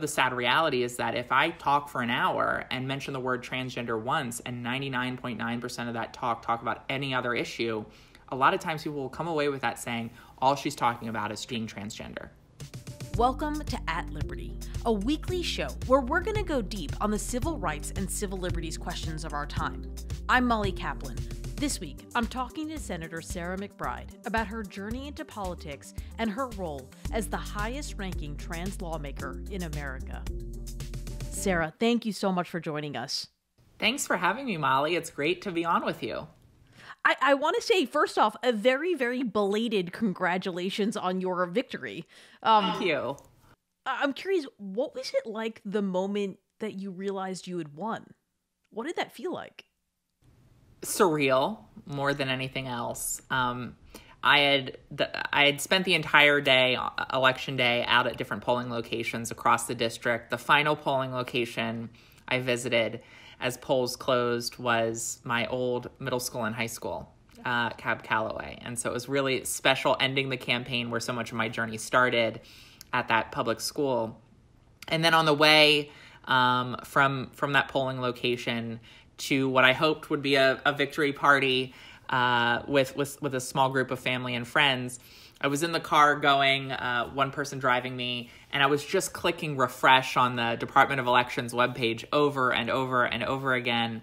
The sad reality is that if I talk for an hour and mention the word transgender once and 99.9% of that talk talk about any other issue, a lot of times people will come away with that saying, all she's talking about is being transgender. Welcome to At Liberty, a weekly show where we're going to go deep on the civil rights and civil liberties questions of our time. I'm Molly Kaplan, this week, I'm talking to Senator Sarah McBride about her journey into politics and her role as the highest ranking trans lawmaker in America. Sarah, thank you so much for joining us. Thanks for having me, Molly. It's great to be on with you. I, I want to say, first off, a very, very belated congratulations on your victory. Um, Thank you. I'm curious, what was it like the moment that you realized you had won? What did that feel like? Surreal more than anything else. Um, I had the, I had spent the entire day, uh, election day, out at different polling locations across the district. The final polling location I visited as polls closed was my old middle school and high school, uh, Cab Calloway, and so it was really special ending the campaign where so much of my journey started at that public school. And then on the way um, from from that polling location to what I hoped would be a, a victory party uh, with, with with a small group of family and friends. I was in the car going, uh, one person driving me, and I was just clicking refresh on the Department of Elections webpage over and over and over again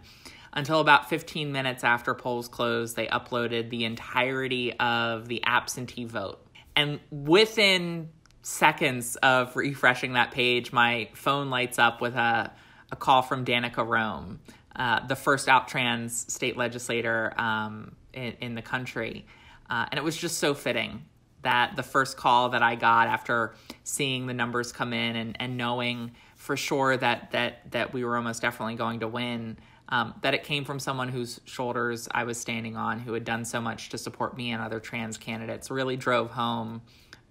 until about 15 minutes after polls closed. They uploaded the entirety of the absentee vote. And within seconds of refreshing that page, my phone lights up with a, a call from Danica Roem, uh, the first out trans state legislator um, in, in, the country. Uh, and it was just so fitting that the first call that I got after seeing the numbers come in and, and knowing for sure that, that, that we were almost definitely going to win, um, that it came from someone whose shoulders I was standing on, who had done so much to support me and other trans candidates, really drove home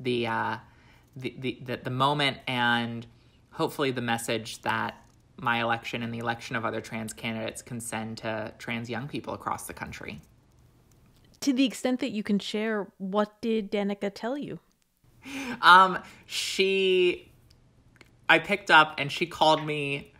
the, uh, the, the, the, the moment and hopefully the message that my election and the election of other trans candidates can send to trans young people across the country. To the extent that you can share, what did Danica tell you? Um, she, I picked up and she called me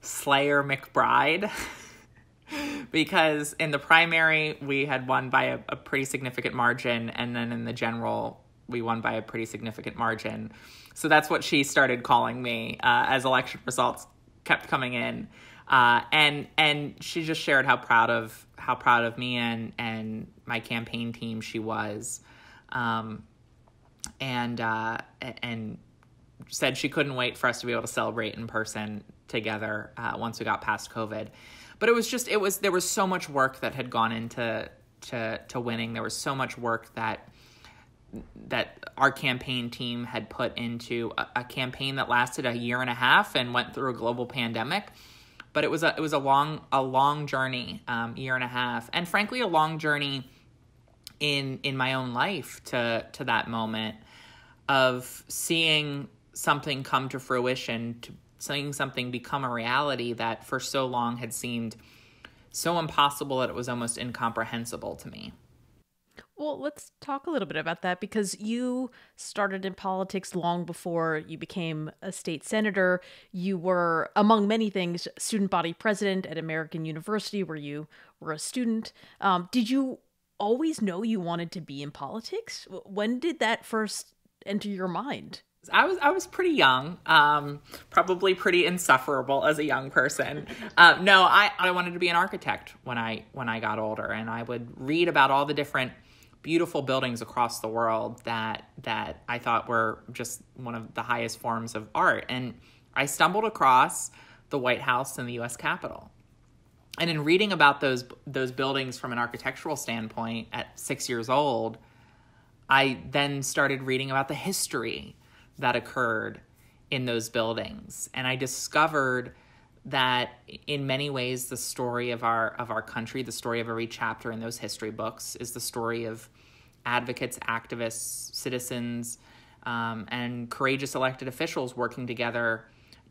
Slayer McBride. because in the primary we had won by a, a, pretty significant margin and then in the general we won by a pretty significant margin so that's what she started calling me uh, as election results kept coming in. Uh, and and she just shared how proud of how proud of me and and my campaign team she was, um, and uh, and said she couldn't wait for us to be able to celebrate in person together uh, once we got past COVID. But it was just it was there was so much work that had gone into to to winning. There was so much work that that our campaign team had put into a, a, campaign that lasted a year and a half and went through a global pandemic. But it was a it was a long a long journey, um, year and a half, and frankly a long journey in in my own life to to that moment of seeing something come to fruition, to seeing something become a reality that for so long had seemed so impossible that it was almost incomprehensible to me. Well, let's talk a little bit about that because you started in politics long before you became a state senator. You were, among many things, student body president at American University, where you were a student. Um, did you always know you wanted to be in politics? When did that first enter your mind? I was I was pretty young, um, probably pretty insufferable as a young person. Uh, no, I, I wanted to be an architect when I when I got older, and I would read about all the different beautiful buildings across the world that that I thought were just one of the highest forms of art. And I stumbled across the White House and the US Capitol. And in reading about those those buildings from an architectural standpoint at 6 years old, I then started reading about the history that occurred in those buildings. And I discovered that in many ways the story of our of our country the story of every chapter in those history books is the story of advocates activists citizens um, and courageous elected officials working together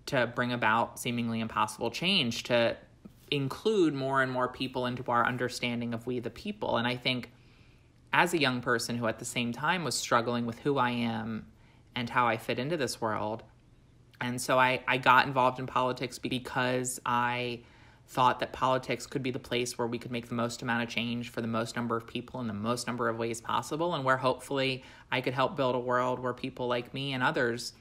to bring about seemingly impossible change to include more and more people into our understanding of we the people. And i think as a young person who at the same time was struggling with who i am and how i fit into this world And so I, I got involved in politics because I thought that politics could be the place where we could make the most amount of change for the most number of people in the most number of ways possible, and where hopefully I could help build a world where people like me and others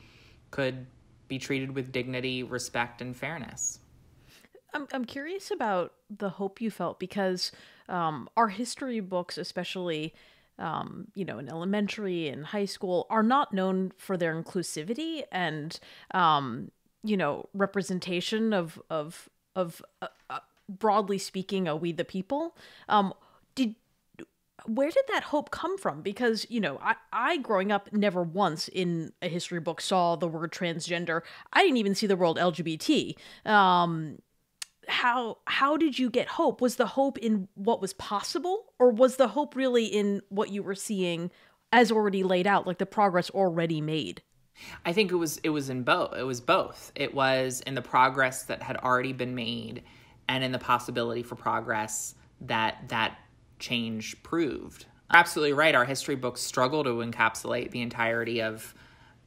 could be treated with dignity, respect, and fairness. I'm, I'm curious about the hope you felt because um, our history books, especially um, you know, in elementary and high school, are not known for their inclusivity and, um, you know, representation of of of uh, uh, broadly speaking, a we the people. Um, did where did that hope come from? Because you know, I I growing up never once in a history book saw the word transgender. I didn't even see the word LGBT. Um, how how did you get hope? Was the hope in what was possible or was the hope really in what you were seeing as already laid out like the progress already made? I think it was it was in both it was both. It was in the progress that had already been made and in the possibility for progress that that change proved. Absolutely right our history books struggle to encapsulate the entirety of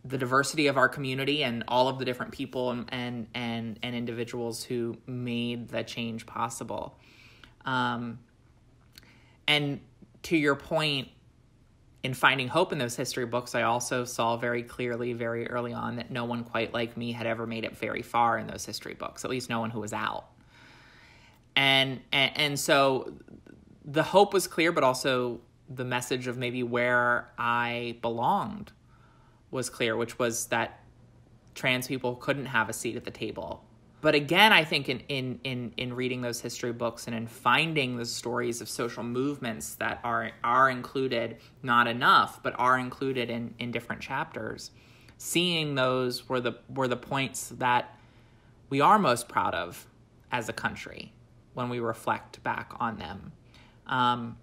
the diversity of our community and all of the different people and and and, and individuals who made the change possible. Um, and to your point, in finding hope in those history books, I also saw very clearly, very early on, that no one quite like me had ever made it very far in those history books. At least no one who was out. And and, and so the hope was clear, but also the message of maybe where I belonged was clear, which was that trans people couldn't have a seat at the table. But again, I think in, in, in, in reading those history books and in finding the stories of social movements that are are included, not enough, but are included in, in different chapters, seeing those were the were the points that we are most proud of as a country when we reflect back on them. Um,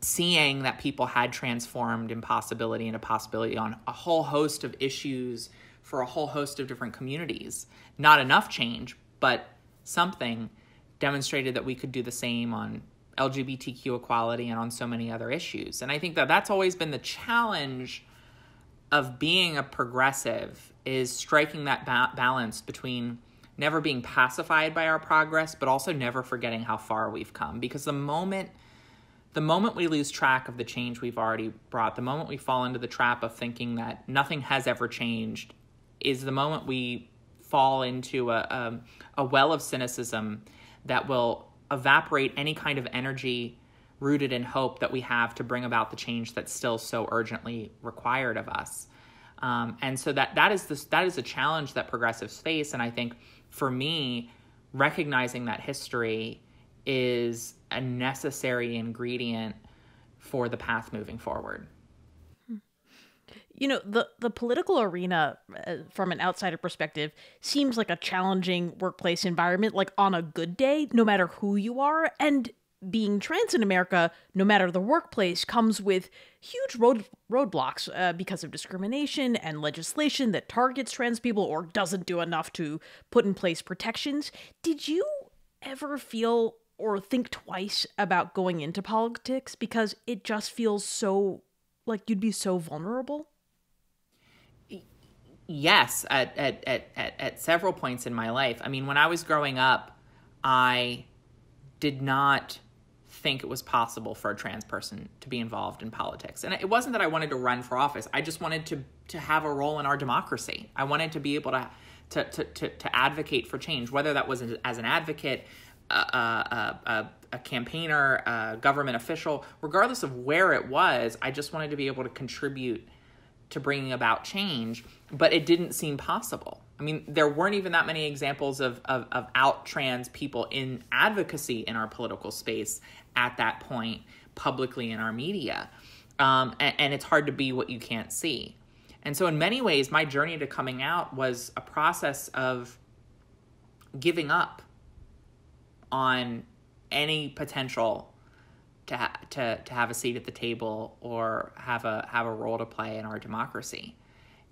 seeing that people had transformed impossibility into possibility on a whole host of issues for a whole host of different communities. Not enough change, but something demonstrated that we could do the same on LGBTQ equality and on so many other issues. And I think that that's always been the challenge of being a progressive is striking that ba- balance between never being pacified by our progress but also never forgetting how far we've come because the moment the moment we lose track of the change we've already brought, the moment we fall into the trap of thinking that nothing has ever changed, is the moment we fall into a, a, a well of cynicism that will evaporate any kind of energy rooted in hope that we have to bring about the change that's still so urgently required of us. Um, and so that that is this that is a challenge that progressives face. And I think for me, recognizing that history is a necessary ingredient for the path moving forward. You know, the the political arena uh, from an outsider perspective seems like a challenging workplace environment like on a good day no matter who you are and being trans in America, no matter the workplace, comes with huge road roadblocks uh, because of discrimination and legislation that targets trans people or doesn't do enough to put in place protections. Did you ever feel or think twice about going into politics because it just feels so like you'd be so vulnerable? Yes, at, at, at, at, at several points in my life. I mean, when I was growing up, I did not think it was possible for a trans person to be involved in politics. And it wasn't that I wanted to run for office. I just wanted to to have a role in our democracy. I wanted to be able to to to to, to advocate for change, whether that was as an advocate, a, a, a, a campaigner, a government official, regardless of where it was, I just wanted to be able to contribute to bringing about change, but it didn't seem possible. I mean, there weren't even that many examples of, of, of out trans people in advocacy in our political space at that point, publicly in our media. Um, and, and it's hard to be what you can't see. And so, in many ways, my journey to coming out was a process of giving up on any potential to ha- to to have a seat at the table or have a have a role to play in our democracy.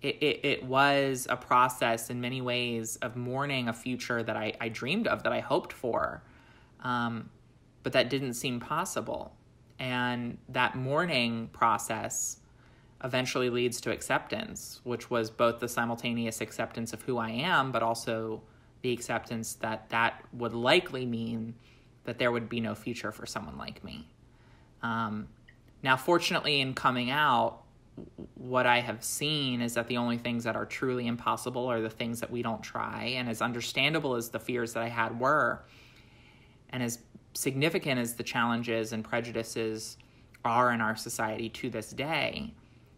It, it, it was a process in many ways of mourning a future that I, I dreamed of, that I hoped for, um, but that didn't seem possible. And that mourning process eventually leads to acceptance, which was both the simultaneous acceptance of who I am, but also the acceptance that that would likely mean that there would be no future for someone like me. Um, now, fortunately, in coming out, what I have seen is that the only things that are truly impossible are the things that we don't try. And as understandable as the fears that I had were, and as significant as the challenges and prejudices are in our society to this day,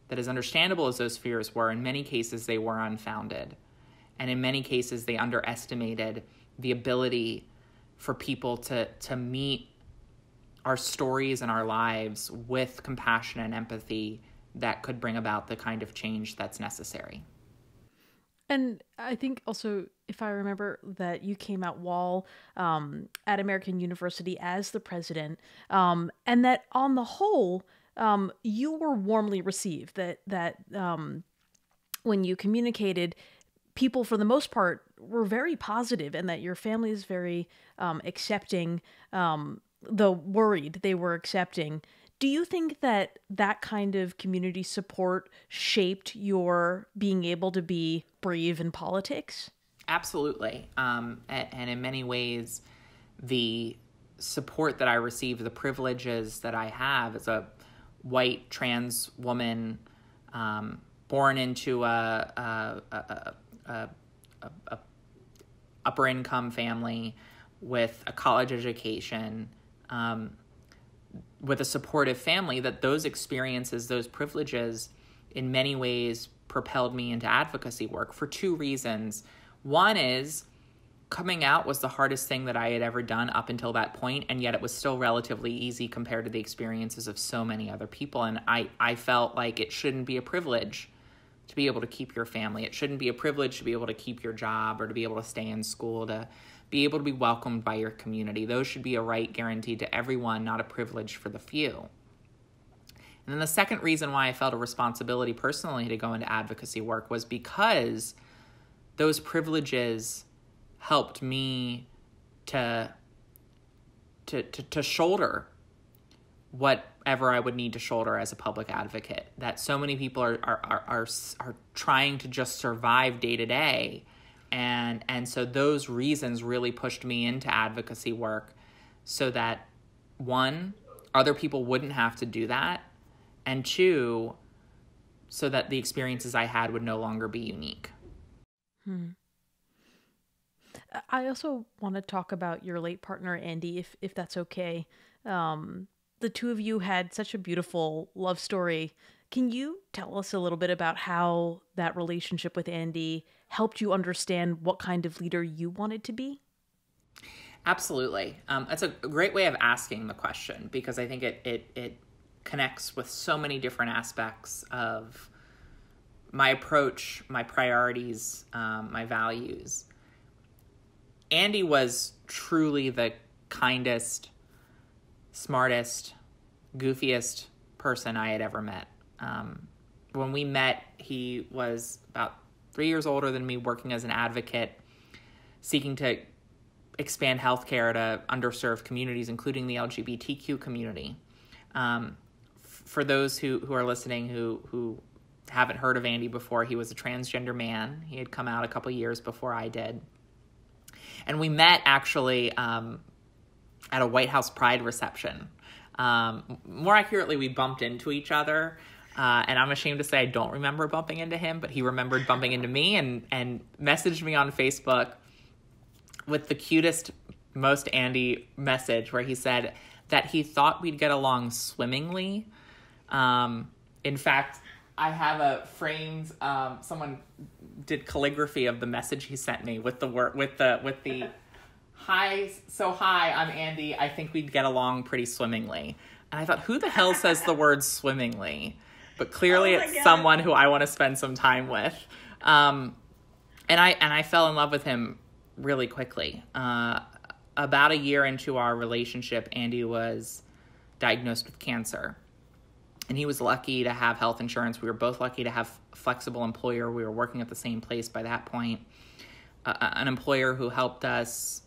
that as understandable as those fears were, in many cases they were unfounded. And in many cases they underestimated the ability for people to, to meet our stories and our lives with compassion and empathy that could bring about the kind of change that's necessary. And I think also, if I remember, that you came out Wall um, at American University as the president, um, and that on the whole, um, you were warmly received. That that um, when you communicated, people for the most part were very positive, and that your family is very um, accepting. Um, though worried, they were accepting. Do you think that that kind of community support shaped your being able to be brave in politics? Absolutely. Um, and, in many ways, the support that I receive, the privileges that I have as a white trans woman um, born into a, a, a, a, a upper income family with a college education, um, with a supportive family, that those experiences, those privileges, in many ways propelled me into advocacy work for two reasons. One is coming out was the hardest thing that I had ever done up until that point, and yet it was still relatively easy compared to the experiences of so many other people. And I, I felt like it shouldn't be a privilege to be able to keep your family. It shouldn't be a privilege to be able to keep your job or to be able to stay in school, to be able to be welcomed by your community. Those should be a right guaranteed to everyone, not a privilege for the few. And then the second reason why I felt a responsibility personally to go into advocacy work was because those privileges helped me to to to, to shoulder whatever I would need to shoulder as a public advocate. That so many people are are are are, are trying to just survive day to day, and and so those reasons really pushed me into advocacy work, so that one other people wouldn't have to do that, and two, so that the experiences I had would no longer be unique. Hmm. I also want to talk about your late partner, Andy, if if that's okay. Um, the two of you had such a beautiful love story. Can you tell us a little bit about how that relationship with Andy helped you understand what kind of leader you wanted to be? Absolutely. Um, that's a great way of asking the question because I think it, it, it connects with so many different aspects of my approach, my priorities, um, my values. Andy was truly the kindest, smartest, goofiest person I had ever met. Um, when we met, he was about three years older than me, working as an advocate, seeking to expand healthcare to underserved communities, including the LGBTQ community. Um, f- for those who, who are listening who, who haven't heard of Andy before, he was a transgender man. He had come out a couple years before I did. And we met actually um, at a White House Pride reception. Um, more accurately, we bumped into each other. Uh, and I'm ashamed to say I don't remember bumping into him, but he remembered bumping into me and, and messaged me on Facebook with the cutest, most Andy message where he said that he thought we'd get along swimmingly. Um, in fact, I have a framed. Um, someone did calligraphy of the message he sent me with the word with the with the hi. So hi, I'm Andy. I think we'd get along pretty swimmingly. And I thought, who the hell says the word swimmingly? But clearly, oh it's God. someone who I want to spend some time with. Um, and I and I fell in love with him really quickly. Uh, about a year into our relationship, Andy was diagnosed with cancer and he was lucky to have health insurance. We were both lucky to have flexible employer. We were working at the same place by that point. Uh, an employer who helped us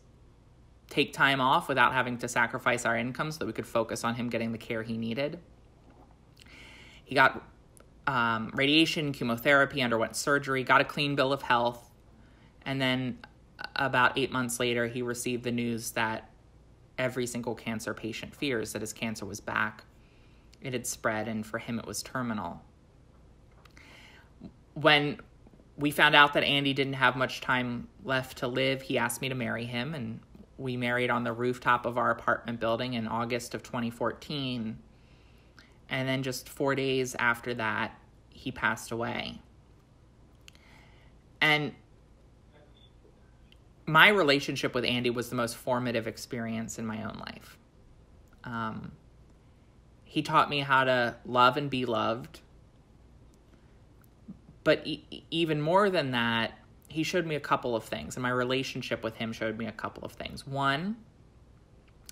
take time off without having to sacrifice our income so that we could focus on him getting the care he needed. He got um, radiation, chemotherapy, underwent surgery, got a clean bill of health, and then about eight months later, he received the news that every single cancer patient fears that his cancer was back. It had spread, and for him, it was terminal. When we found out that Andy didn't have much time left to live, he asked me to marry him, and we married on the rooftop of our apartment building in August of 2014. And then just four days after that, he passed away. And my relationship with Andy was the most formative experience in my own life. Um, he taught me how to love and be loved. But e- even more than that, he showed me a couple of things, and my relationship with him showed me a couple of things. One,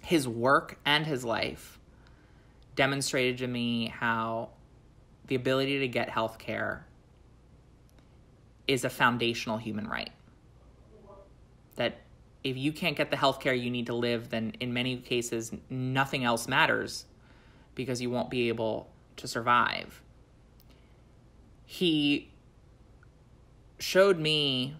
his work and his life demonstrated to me how the ability to get health care is a foundational human right that if you can't get the health care you need to live, then in many cases, nothing else matters because you won't be able to survive. He showed me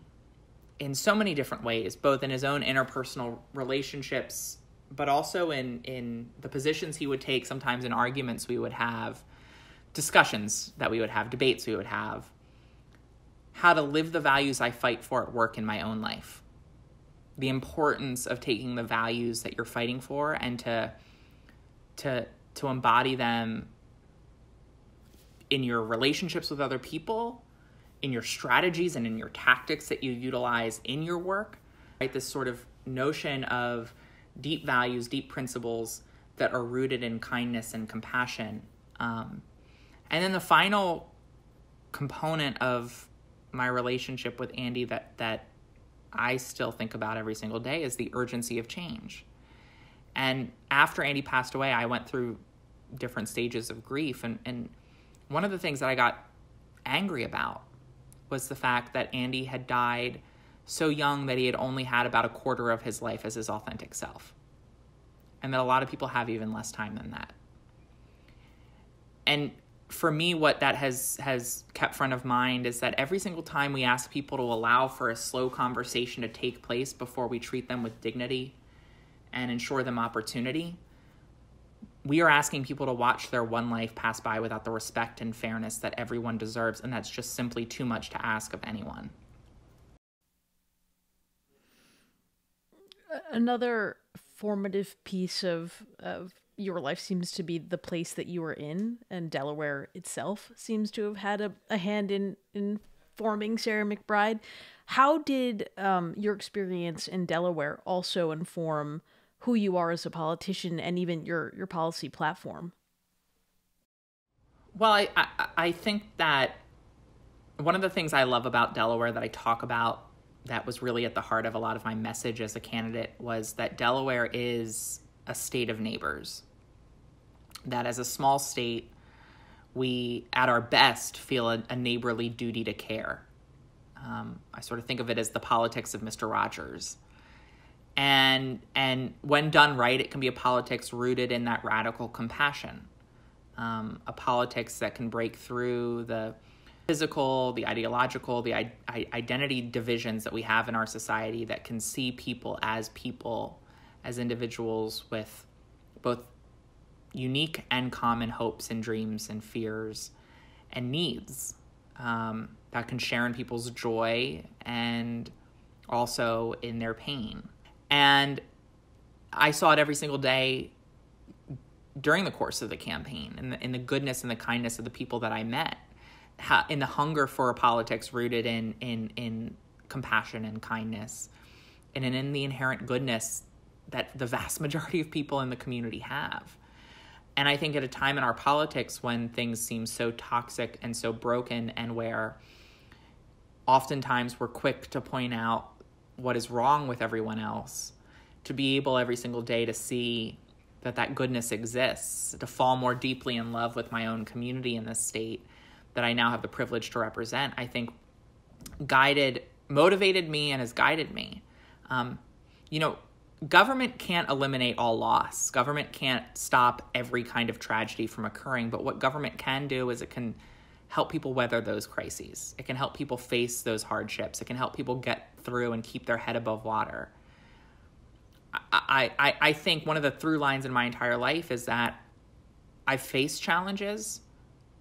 in so many different ways, both in his own interpersonal relationships, but also in, in the positions he would take, sometimes in arguments we would have, discussions that we would have, debates we would have, how to live the values I fight for at work in my own life. The importance of taking the values that you're fighting for and to to to embody them in your relationships with other people in your strategies and in your tactics that you utilize in your work right this sort of notion of deep values deep principles that are rooted in kindness and compassion um, and then the final component of my relationship with andy that that I still think about every single day is the urgency of change. And after Andy passed away, I went through different stages of grief. And, and one of the things that I got angry about was the fact that Andy had died so young that he had only had about a quarter of his life as his authentic self. And that a lot of people have even less time than that. And for me what that has has kept front of mind is that every single time we ask people to allow for a slow conversation to take place before we treat them with dignity and ensure them opportunity we are asking people to watch their one life pass by without the respect and fairness that everyone deserves and that's just simply too much to ask of anyone another formative piece of of your life seems to be the place that you were in, and Delaware itself seems to have had a, a hand in in forming Sarah McBride. How did um, your experience in Delaware also inform who you are as a politician and even your your policy platform? Well, I, I, I think that one of the things I love about Delaware that I talk about that was really at the heart of a lot of my message as a candidate was that Delaware is a state of neighbors that as a small state, we at our best feel a, a neighborly duty to care. Um, I sort of think of it as the politics of Mr. Rogers. And and when done right, it can be a politics rooted in that radical compassion, um, a politics that can break through the physical, the ideological, the I- identity divisions that we have in our society that can see people as people, as individuals with both unique and common hopes and dreams and fears and needs um, that can share in people's joy and also in their pain. And I saw it every single day during the course of the campaign in the, in the goodness and the kindness of the people that I met, in the hunger for a politics rooted in, in, in compassion and kindness, and in the inherent goodness that the vast majority of people in the community have. And I think at a time in our politics when things seem so toxic and so broken, and where oftentimes we're quick to point out what is wrong with everyone else, to be able every single day to see that that goodness exists, to fall more deeply in love with my own community in this state that I now have the privilege to represent, I think guided, motivated me and has guided me. Um, you know, government can't eliminate all loss. Government can't stop every kind of tragedy from occurring, but what government can do is it can help people weather those crises. It can help people face those hardships. It can help people get through and keep their head above water. I, I, I think one of the through lines in my entire life is that I've faced challenges,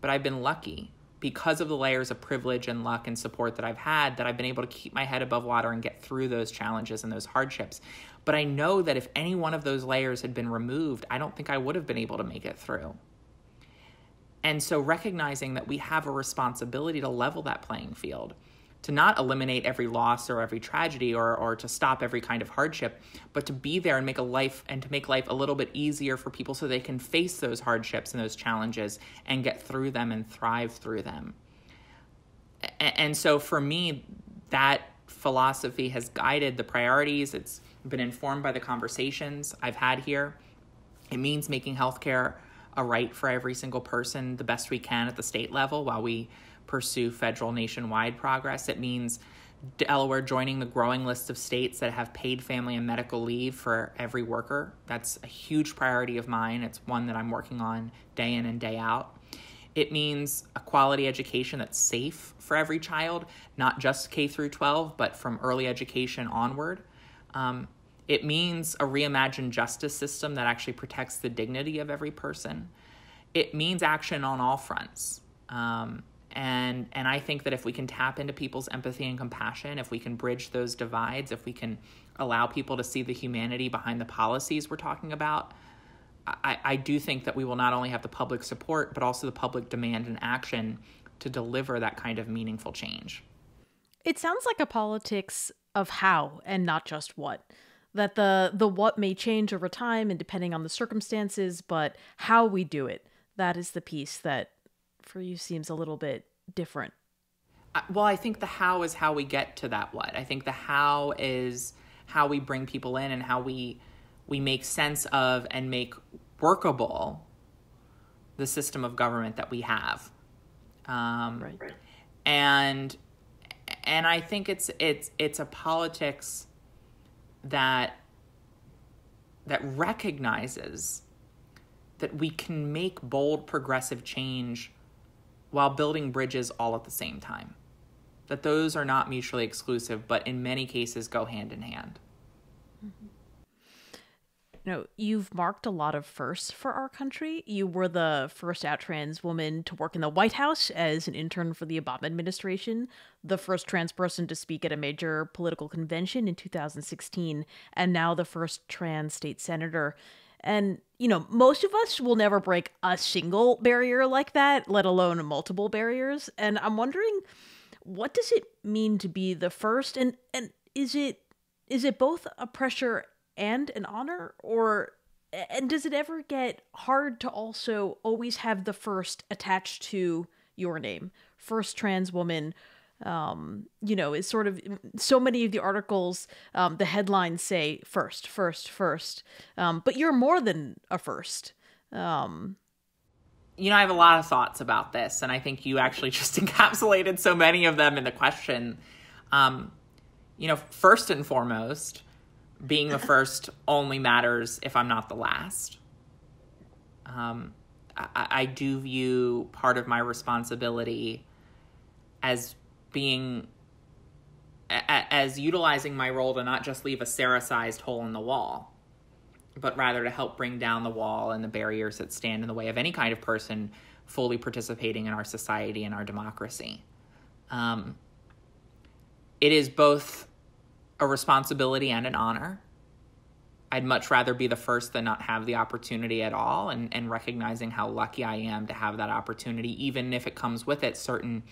but I've been lucky because of the layers of privilege and luck and support that I've had that I've been able to keep my head above water and get through those challenges and those hardships. But I know that if any one of those layers had been removed, I don't think I would have been able to make it through. And so recognizing that we have a responsibility to level that playing field, to not eliminate every loss or every tragedy or, or to stop every kind of hardship, but to be there and make a life and to make life a little bit easier for people so they can face those hardships and those challenges and get through them and thrive through them. And so for me, that philosophy has guided the priorities. It's been informed by the conversations I've had here. It means making healthcare a right for every single person the best we can at the state level while we pursue federal nationwide progress. It means Delaware joining the growing list of states that have paid family and medical leave for every worker. That's a huge priority of mine. It's one that I'm working on day in and day out. It means a quality education that's safe for every child, not just K through 12, but from early education onward. Um, it means a reimagined justice system that actually protects the dignity of every person. It means action on all fronts. Um, and and I think that if we can tap into people's empathy and compassion, if we can bridge those divides, if we can allow people to see the humanity behind the policies we're talking about, I, I do think that we will not only have the public support, but also the public demand and action to deliver that kind of meaningful change. It sounds like a politics of how and not just what that the the what may change over time and depending on the circumstances, but how we do it that is the piece that for you seems a little bit different. Well, I think the how is how we get to that what. I think the how is how we bring people in and how we we make sense of and make workable the system of government that we have. Um, right. And and I think it's it's it's a politics that that recognizes that we can make bold progressive change while building bridges all at the same time. That those are not mutually exclusive, but in many cases go hand in hand. Mm-hmm know, you've marked a lot of firsts for our country. You were the first out trans woman to work in the White House as an intern for the Obama administration, the first trans person to speak at a major political convention in 2016, and now the first trans state senator. And, you know, most of us will never break a single barrier like that, let alone multiple barriers. And I'm wondering, what does it mean to be the first? And and is it is it both a pressure and an honor or and does it ever get hard to also always have the first attached to your name first trans woman um, you know, is sort of so many of the articles, um, the headlines say first, first, first. Um, but you're more than a first. Um, you know, I have a lot of thoughts about this, and I think you actually just encapsulated so many of them in the question. Um, you know, first and foremost, being the first only matters if I'm not the last. Um, I, I do view part of my responsibility as being as utilizing my role to not just leave a Sarah-sized hole in the wall, but rather to help bring down the wall and the barriers that stand in the way of any kind of person fully participating in our society and our democracy. Um, it is both a responsibility and an honor. I'd much rather be the first than not have the opportunity at all, and, and recognizing how lucky I am to have that opportunity, even if it comes with it certain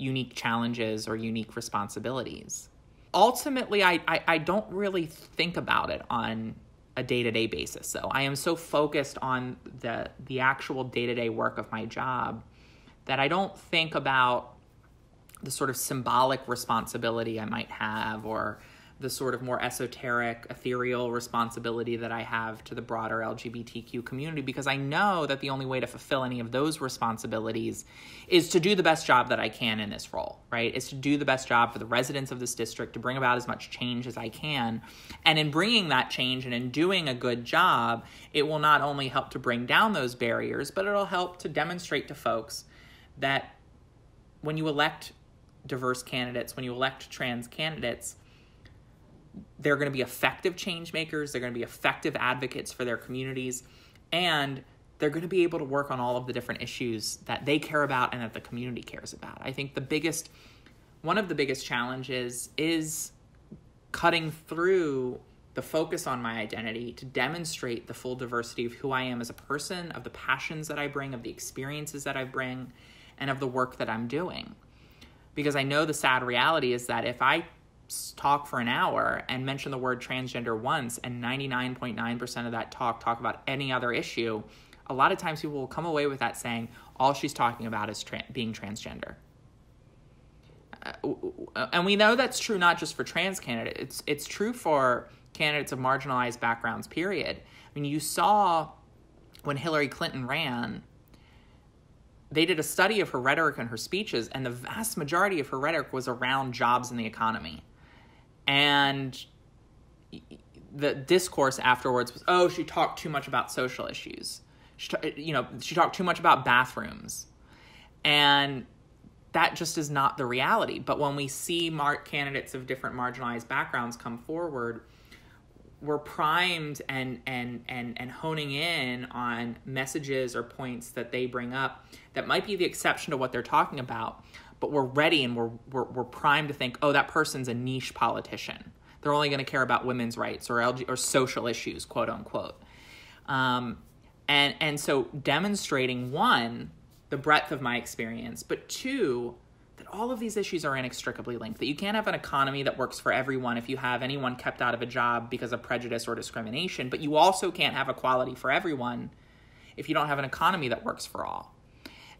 unique challenges or unique responsibilities. Ultimately, I, I, I don't really think about it on a day to day basis. So I am so focused on the the actual day to day work of my job that I don't think about the sort of symbolic responsibility I might have or the sort of more esoteric, ethereal responsibility that I have to the broader LGBTQ community because I know that the only way to fulfill any of those responsibilities is to do the best job that I can in this role, right? Is to do the best job for the residents of this district, to bring about as much change as I can. And in bringing that change and in doing a good job, it will not only help to bring down those barriers, but it'll help to demonstrate to folks that when you elect diverse candidates, when you elect trans candidates, they're going to be effective change makers, they're going to be effective advocates for their communities, and they're going to be able to work on all of the different issues that they care about and that the community cares about. I think the biggest, one of the biggest challenges is cutting through the focus on my identity to demonstrate the full diversity of who I am as a person, of the passions that I bring, of the experiences that I bring, and of the work that I'm doing. Because I know the sad reality is that if I talk for an hour and mention the word transgender once and 99.9% of that talk talk about any other issue, a lot of times people will come away with that saying all she's talking about is tra- being transgender. Uh, and we know that's true not just for trans candidates, it's, it's true for candidates of marginalized backgrounds, period. I mean, you saw when Hillary Clinton ran, they did a study of her rhetoric and her speeches, and the vast majority of her rhetoric was around jobs and the economy. And the discourse afterwards was, oh, she talked too much about social issues. She, you know, she talked too much about bathrooms. And that just is not the reality. But when we see mark candidates of different marginalized backgrounds come forward, we're primed and and and and honing in on messages or points that they bring up that might be the exception to what they're talking about but we're ready and we're we're, we're primed to think oh that person's a niche politician they're only going to care about women's rights or LG, or social issues quote unquote um, and and so demonstrating one the breadth of my experience but two that all of these issues are inextricably linked, that you can't have an economy that works for everyone if you have anyone kept out of a job because of prejudice or discrimination, but you also can't have equality for everyone if you don't have an economy that works for all.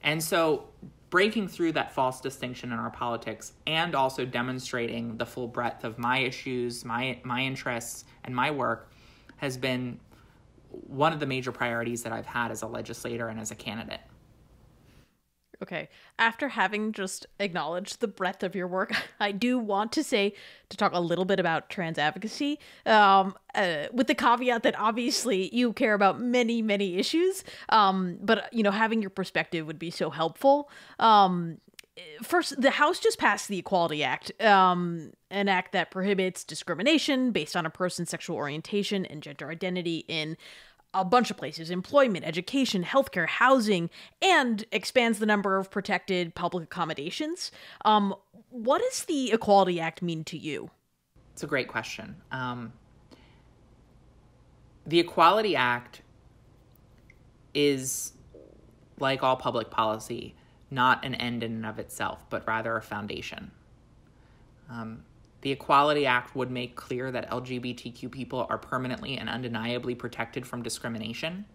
And so breaking through that false distinction in our politics and also demonstrating the full breadth of my issues, my my interests and my work has been one of the major priorities that I've had as a legislator and as a candidate. Okay. After having just acknowledged the breadth of your work, I do want to say to talk a little bit about trans advocacy, um, uh, with the caveat that obviously you care about many, many issues. Um, but you know, having your perspective would be so helpful. Um, first, the House just passed the Equality Act, um, an act that prohibits discrimination based on a person's sexual orientation and gender identity in a bunch of places employment, education, healthcare, housing, and expands the number of protected public accommodations. Um, what does the Equality Act mean to you? It's a great question. Um, the Equality Act is, like all public policy, not an end in and of itself, but rather a foundation. Um, the Equality Act would make clear that LGBTQ people are permanently and undeniably protected from discrimination.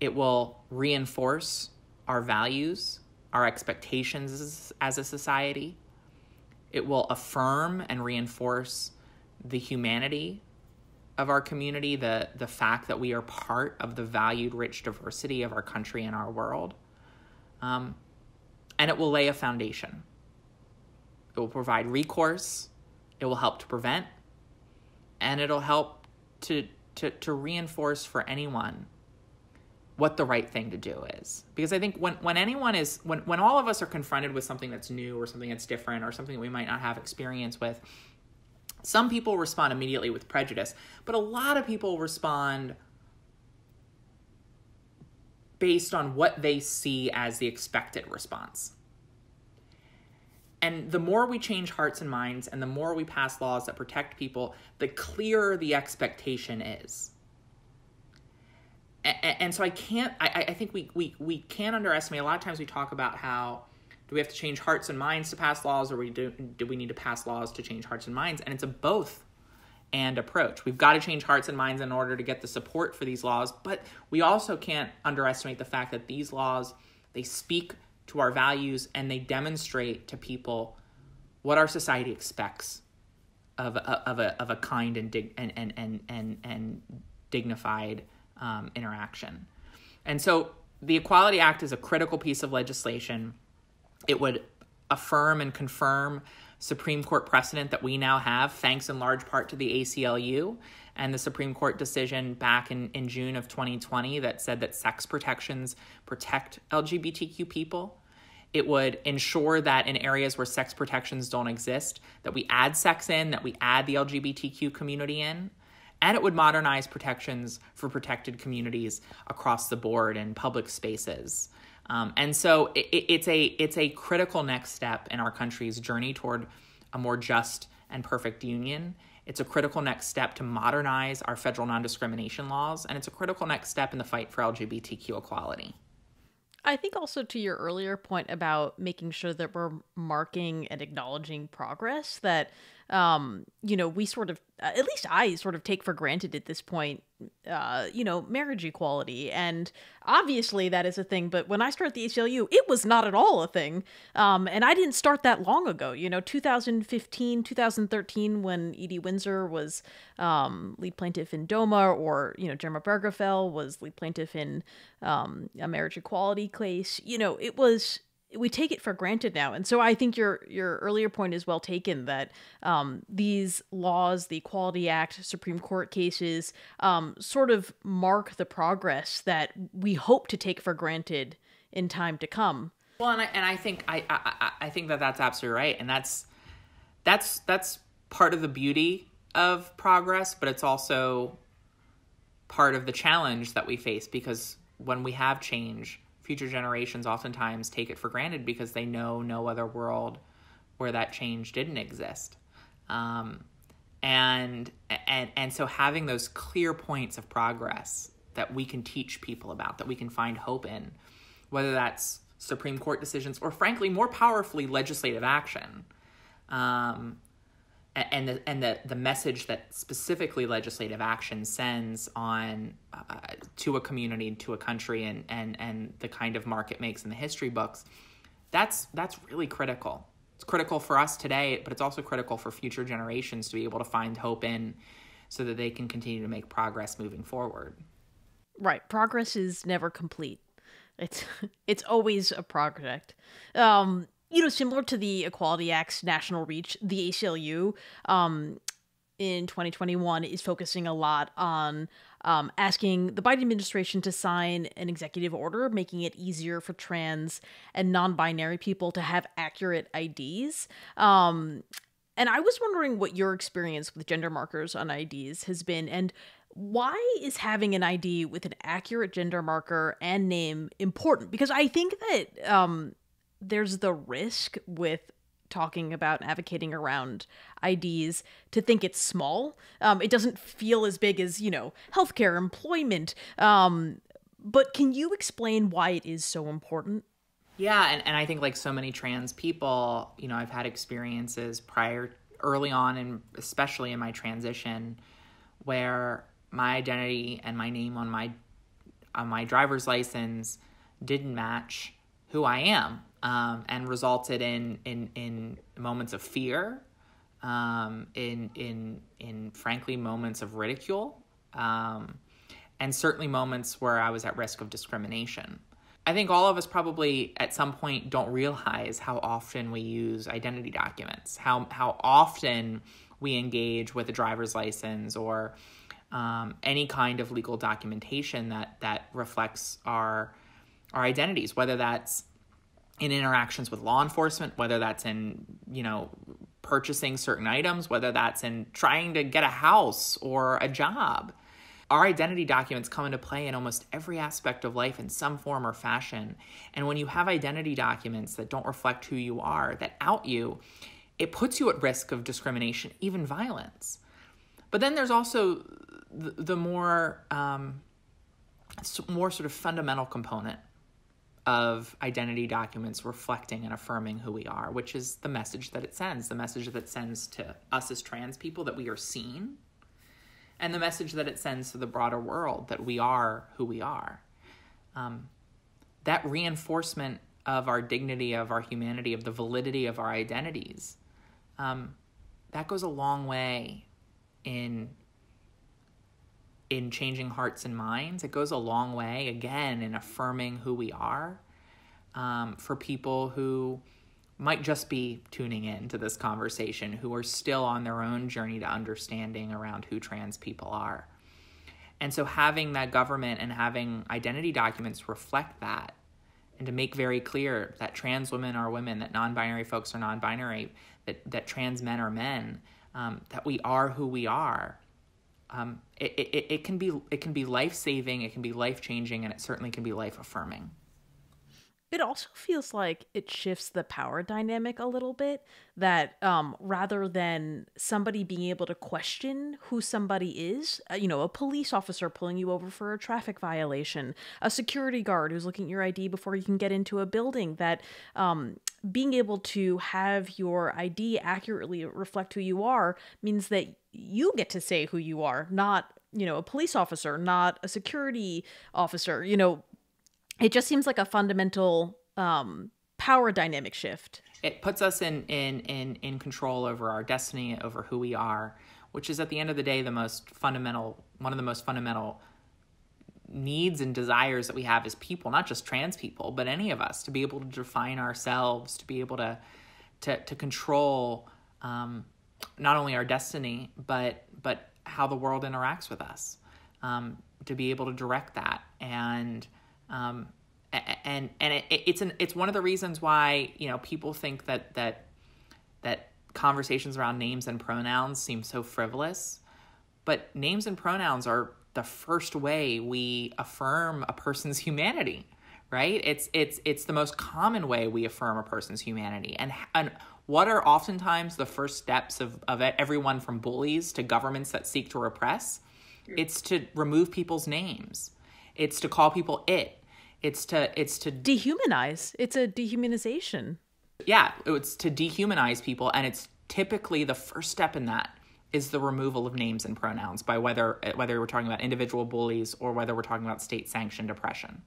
It will reinforce our values, our expectations as a society. It will affirm and reinforce the humanity of our community, the, the fact that we are part of the valued, rich diversity of our country and our world. Um, and it will lay a foundation it will provide recourse, it will help to prevent, and it'll help to, to, to reinforce for anyone what the right thing to do is. Because I think when, when anyone is, when, when all of us are confronted with something that's new or something that's different or something that we might not have experience with, some people respond immediately with prejudice, but a lot of people respond based on what they see as the expected response. And the more we change hearts and minds and the more we pass laws that protect people, the clearer the expectation is. And, and so I can't, I, I think we, we, we can't underestimate. A lot of times we talk about how do we have to change hearts and minds to pass laws or we do, do we need to pass laws to change hearts and minds? And it's a both and approach. We've got to change hearts and minds in order to get the support for these laws, but we also can't underestimate the fact that these laws, they speak to our values and they demonstrate to people what our society expects of a, of a, of a kind and, dig, and, and, and, and, and dignified um, interaction. And so the Equality Act is a critical piece of legislation. It would affirm and confirm Supreme Court precedent that we now have, thanks in large part to the ACLU and the Supreme Court decision back in, in June of 2020 that said that sex protections protect LGBTQ people. It would ensure that in areas where sex protections don't exist, that we add sex in, that we add the LGBTQ community in, and it would modernize protections for protected communities across the board in public spaces. Um, and so it, it's a it's a critical next step in our country's journey toward a more just and perfect union. It's a critical next step to modernize our federal non discrimination laws, and it's a critical next step in the fight for LGBTQ equality. I think also to your earlier point about making sure that we're marking and acknowledging progress, that um, you know, we sort of, at least I sort of take for granted at this point, uh, you know, marriage equality. And obviously that is a thing. But when I started the ACLU, it was not at all a thing. Um, and I didn't start that long ago, you know, 2015, 2013, when Edie Windsor was um, lead plaintiff in DOMA, or, you know, Jerma Obergefell was lead plaintiff in um, a marriage equality case. You know, it was we take it for granted now. And so i think your your earlier point is well taken that um, these laws the equality act supreme court cases um, sort of mark the progress that we hope to take for granted in time to come. Well and i, and I think I, I i think that that's absolutely right. And that's that's that's part of the beauty of progress but it's also part of the challenge that we face because when we have change future generations oftentimes take it for granted because they know no other world where that change didn't exist. Um, and and and so having those clear points of progress that we can teach people about, that we can find hope in, whether that's Supreme Court decisions or, frankly, more powerfully, legislative action. Um, and the and the the message that specifically legislative action sends on uh, to a community to a country and and and the kind of mark it makes in the history books that's that's really critical. It's critical for us today but it's also critical for future generations to be able to find hope in so that they can continue to make progress moving forward. Right. Progress is never complete. It's it's always a project. Um you know, similar to the Equality Act's national reach, the ACLU um, in 2021 is focusing a lot on um, asking the Biden administration to sign an executive order making it easier for trans and non binary people to have accurate IDs. Um, and I was wondering what your experience with gender markers on IDs has been and why is having an ID with an accurate gender marker and name important? Because I think that um, there's the risk with talking about advocating around IDs to think it's small. Um, it doesn't feel as big as, you know, healthcare, employment. Um, but can you explain why it is so important? Yeah, and, and I think like so many trans people, you know, I've had experiences prior early on and especially in my transition where my identity and my name on my on my driver's license didn't match who I am um, and resulted in in in moments of fear, um, in in in frankly moments of ridicule, um, and certainly moments where I was at risk of discrimination. I think all of us probably at some point don't realize how often we use identity documents, how how often we engage with a driver's license or um, any kind of legal documentation that that reflects our our identities, whether that's in interactions with law enforcement, whether that's in, you know, purchasing certain items, whether that's in trying to get a house or a job. Our identity documents come into play in almost every aspect of life in some form or fashion. And when you have identity documents that don't reflect who you are, that out you, it puts you at risk of discrimination, even violence. But then there's also the, the more um, more sort of fundamental component of identity documents reflecting and affirming who we are, which is the message that it sends, the message that it sends to us as trans people that we are seen, and the message that it sends to the broader world that we are who we are. Um, that reinforcement of our dignity, of our humanity, of the validity of our identities, um, that goes a long way in in changing hearts and minds. It goes a long way, again, in affirming who we are um, for people who might just be tuning in to this conversation, who are still on their own journey to understanding around who trans people are. And so having that government and having identity documents reflect that and to make very clear that trans women are women, that non-binary folks are non-binary, that that trans men are men, um, that we are who we are. Um, it, it, it can be it can be life saving, it can be life changing, and it certainly can be life affirming. It also feels like it shifts the power dynamic a little bit. That um, rather than somebody being able to question who somebody is, uh, you know, a police officer pulling you over for a traffic violation, a security guard who's looking at your ID before you can get into a building, that um, being able to have your ID accurately reflect who you are means that you get to say who you are, not you know a police officer not a security officer you know it just seems like a fundamental um, power dynamic shift. It puts us in, in, in, in control over our destiny, over who we are, which is at the end of the day the most fundamental, one of the most fundamental needs and desires that we have as people, not just trans people, but any of us, to be able to define ourselves, to be able to to, to control um, not only our destiny, but but how the world interacts with us, um, to be able to direct that. And um, and and it, it's an it's one of the reasons why you know people think that that that conversations around names and pronouns seem so frivolous, but names and pronouns are the first way we affirm a person's humanity, right? It's it's it's the most common way we affirm a person's humanity, and and what are oftentimes the first steps of of everyone from bullies to governments that seek to repress? It's to remove people's names. It's to call people it. It's to it's to dehumanize. It's a dehumanization. Yeah, it's to dehumanize people and it's typically the first step in that is the removal of names and pronouns by whether whether we're talking about individual bullies or whether we're talking about state sanctioned oppression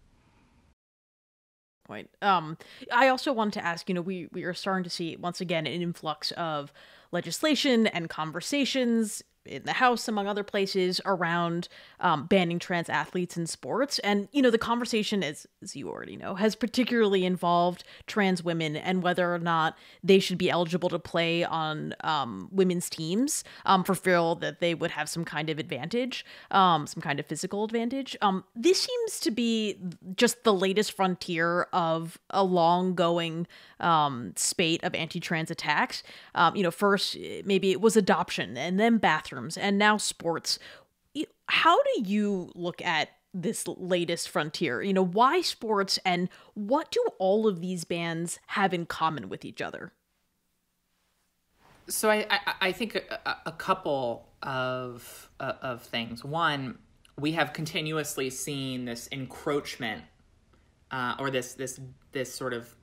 point. Um i also wanted to ask you know we we are starting to see once again an influx of legislation and conversations in the House, among other places, around um, banning trans athletes in sports. And, you know, the conversation, as, as you already know, has particularly involved trans women and whether or not they should be eligible to play on um, women's teams um, for fear that they would have some kind of advantage, um, some kind of physical advantage. Um, this seems to be just the latest frontier of a long going um, spate of anti trans attacks. Um, you know, first, maybe it was adoption and then bathrooms, and now sports. How do you look at this latest frontier? You know, why sports and what do all of these bands have in common with each other? So I, I, I think a, a, couple of uh, of things. One, we have continuously seen this encroachment uh, or this this this sort of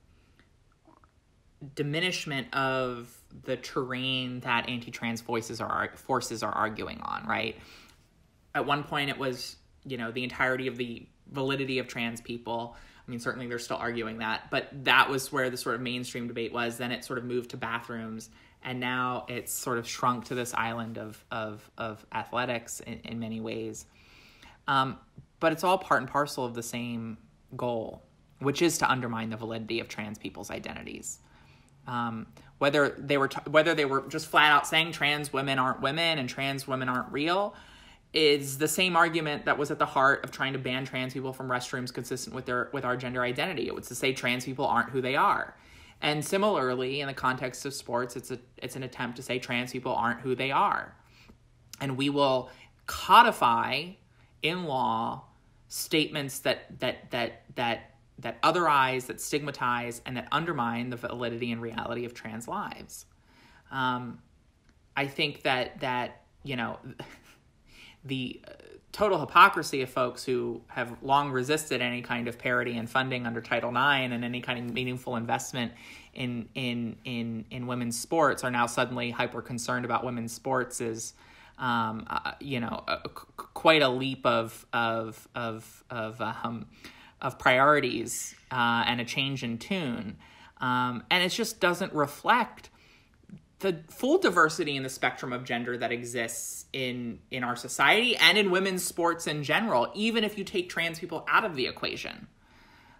diminishment of the terrain that anti-trans voices are forces are arguing on, right? At one point, it was you know the entirety of the validity of trans people. I mean, certainly they're still arguing that, but that was where the sort of mainstream debate was. Then it sort of moved to bathrooms, and now it's sort of shrunk to this island of of of athletics in, in many ways. Um, but it's all part and parcel of the same goal, which is to undermine the validity of trans people's identities. Um, whether they were t- whether they were just flat out saying trans women aren't women and trans women aren't real is the same argument that was at the heart of trying to ban trans people from restrooms consistent with their with our gender identity. It was to say trans people aren't who they are. And similarly, in the context of sports, it's a it's an attempt to say trans people aren't who they are. And we will codify in law statements that that that that that otherize, that stigmatize, and that undermine the validity and reality of trans lives. Um, I think that that you know the uh, total hypocrisy of folks who have long resisted any kind of parity and funding under Title IX and any kind of meaningful investment in in in in women's sports are now suddenly hyper concerned about women's sports is um, uh, you know quite a leap of of of of um, of priorities uh, and a change in tune. Um, and it just doesn't reflect the full diversity in the spectrum of gender that exists in in our society and in women's sports in general even if you take trans people out of the equation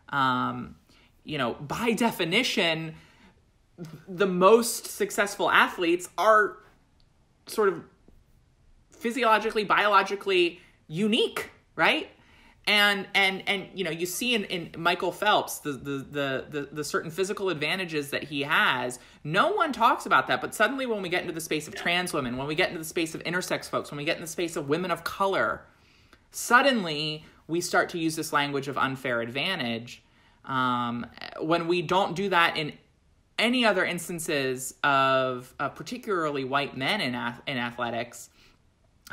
um, you know by definition the most successful athletes are sort of physiologically biologically unique right and and and you know you see in, in michael phelps the, the the the the certain physical advantages that he has. No one talks about that but suddenly when we get into the space of trans women when we get into the space of intersex folks when we get in the space of women of color suddenly we start to use this language of unfair advantage um, when we don't do that in any other instances of uh, particularly white men in, ath- in athletics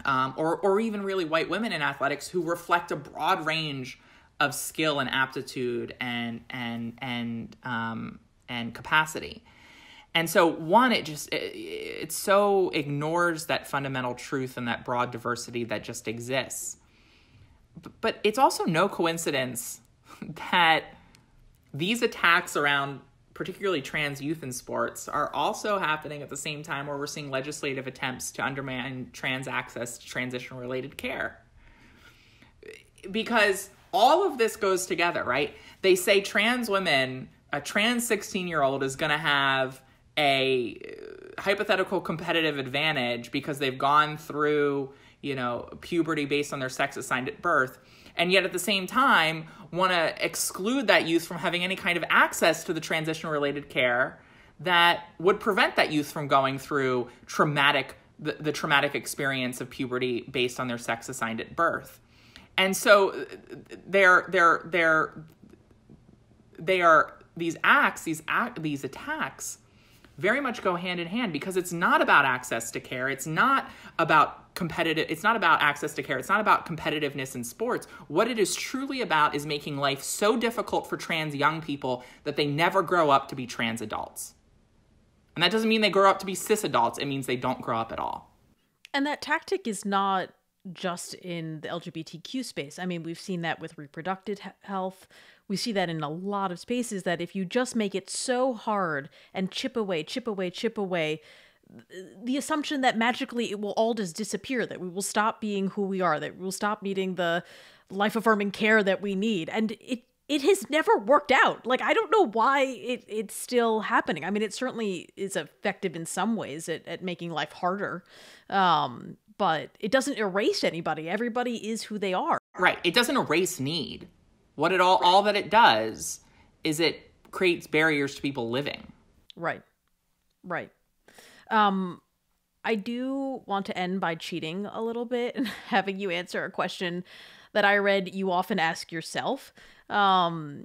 um, or, or even really white women in athletics who reflect a broad range of skill and aptitude and and and um, and capacity. And so one, it just it, it so ignores that fundamental truth and that broad diversity that just exists. But, but it's also no coincidence that these attacks around particularly trans youth in sports, are also happening at the same time where we're seeing legislative attempts to undermine trans access to transition related care. Because all of this goes together, right? They say trans women, a trans 16 year old is going to have a uh, hypothetical competitive advantage because they've gone through, you know, puberty based on their sex assigned at birth and yet at the same time want to exclude that youth from having any kind of access to the transition related care that would prevent that youth from going through traumatic the, the traumatic experience of puberty based on their sex assigned at birth. And so uh, they're they're they're they are these acts these act these attacks very much go hand in hand because it's not about access to care. It's not about competitive it's not about access to care. It's not about competitiveness in sports. What it is truly about is making life so difficult for trans young people that they never grow up to be trans adults. And that doesn't mean they grow up to be cis adults. It means they don't grow up at all. And that tactic is not just in the lgbtq space. I mean we've seen that with reproductive health we see that in a lot of spaces that if you just make it so hard and chip away chip away chip away the assumption that magically it will all just disappear, that we will stop being who we are, that we will stop needing the life affirming care that we need. And it it has never worked out. Like I don't know why it it's still happening. I mean, it certainly is effective in some ways at, at making life harder. Um, but it doesn't erase anybody. Everybody is who they are. Right. It doesn't erase need. What it all all that it does is it creates barriers to people living. Right. Right. Um, I do want to end by cheating a little bit and having you answer a question that I read you often ask yourself. Um,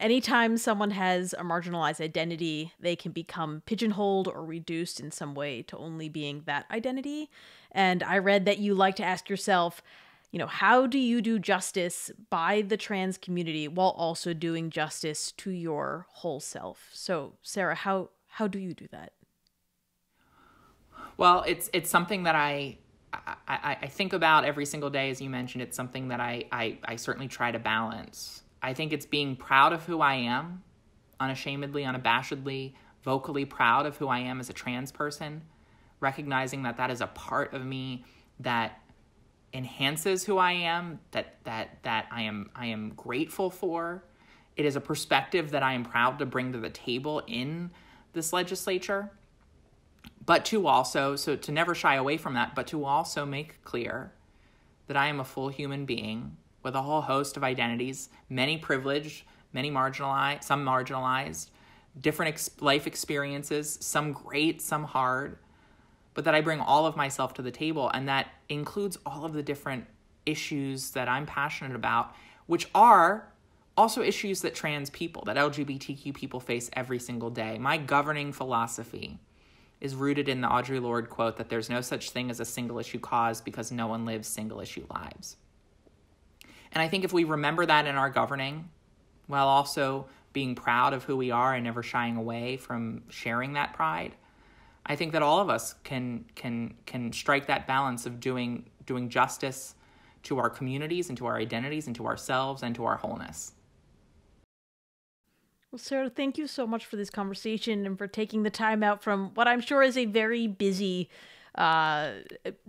anytime someone has a marginalized identity, they can become pigeonholed or reduced in some way to only being that identity. And I read that you like to ask yourself, you know, how do you do justice by the trans community while also doing justice to your whole self? So, Sarah, how how do you do that? Well, it's it's something that I I, I think about every single day, as you mentioned. It's something that I, I, I certainly try to balance. I think it's being proud of who I am, unashamedly, unabashedly, vocally proud of who I am as a trans person, recognizing that that is a part of me that enhances who I am, that that that I am I am grateful for. It is a perspective that I am proud to bring to the table in this legislature but to also, so to never shy away from that, but to also make clear that I am a full human being with a whole host of identities, many privileged, many marginalized, some marginalized, different ex- life experiences, some great, some hard, but that I bring all of myself to the table. And that includes all of the different issues that I'm passionate about, which are also issues that trans people, that LGBTQ people face every single day. My governing philosophy is rooted in the Audre Lorde quote that there's no such thing as a single issue cause because no one lives single issue lives. And I think if we remember that in our governing, while also being proud of who we are and never shying away from sharing that pride, I think that all of us can can can strike that balance of doing doing justice to our communities and to our identities and to ourselves and to our wholeness. Well, Sarah, thank you so much for this conversation and for taking the time out from what I'm sure is a very busy uh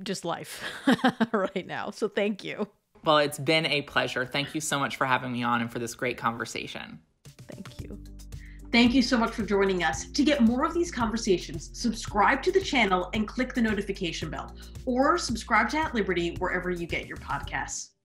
just life right now. So thank you. Well, it's been a pleasure. Thank you so much for having me on and for this great conversation. Thank you. Thank you so much for joining us. To get more of these conversations, subscribe to the channel and click the notification bell, or subscribe to At Liberty wherever you get your podcasts.